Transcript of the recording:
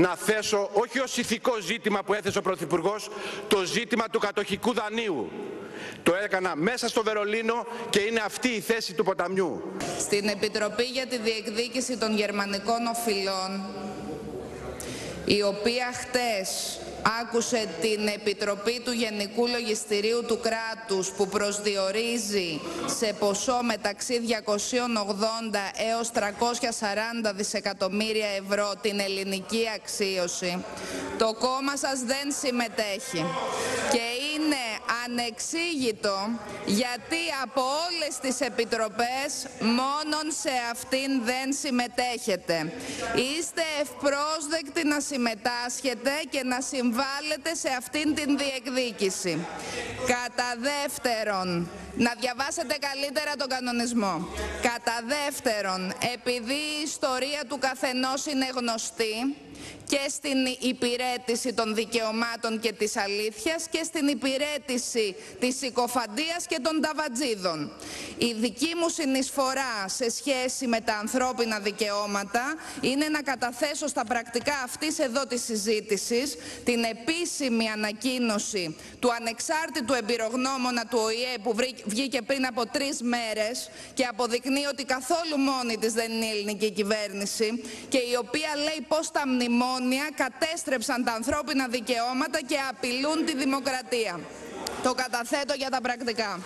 να θέσω όχι ως ηθικό ζήτημα που έθεσε ο Πρωθυπουργός, το ζήτημα του κατοχικού δανείου. Το έκανα μέσα στο Βερολίνο και είναι αυτή η θέση του ποταμιού. Στην Επιτροπή για τη Διεκδίκηση των Γερμανικών Οφειλών, η οποία χτες άκουσε την Επιτροπή του Γενικού Λογιστηρίου του Κράτους που προσδιορίζει σε ποσό μεταξύ 280 έως 340 δισεκατομμύρια ευρώ την ελληνική αξίωση. Το κόμμα σας δεν συμμετέχει και είναι ανεξήγητο γιατί από όλες τις επιτροπές μόνον σε αυτήν δεν συμμετέχετε. Είστε ευπρόσδεκτοι να συμμετάσχετε και να συμβάλλετε σε αυτήν την διεκδίκηση. Κατά δεύτερον, να διαβάσετε καλύτερα τον κανονισμό. Κατά δεύτερον, επειδή η ιστορία του καθενός είναι γνωστή, και στην υπηρέτηση των δικαιωμάτων και της αλήθειας και στην υπηρέτηση της συκοφαντίας και των ταβατζίδων. Η δική μου συνεισφορά σε σχέση με τα ανθρώπινα δικαιώματα είναι να καταθέσω στα πρακτικά αυτής εδώ της συζήτησης την επίσημη ανακοίνωση του ανεξάρτητου εμπειρογνώμονα του ΟΗΕ που βγήκε πριν από τρεις μέρες και αποδεικνύει ότι καθόλου μόνη της δεν είναι η ελληνική κυβέρνηση και η οποία λέει πως τα μνημόνια κατέστρεψαν τα ανθρώπινα δικαιώματα και απειλούν τη δημοκρατία. Το καταθέτω για τα πρακτικά.